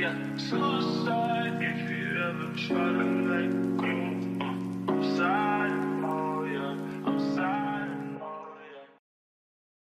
Yeah, suicide if you ever try to make.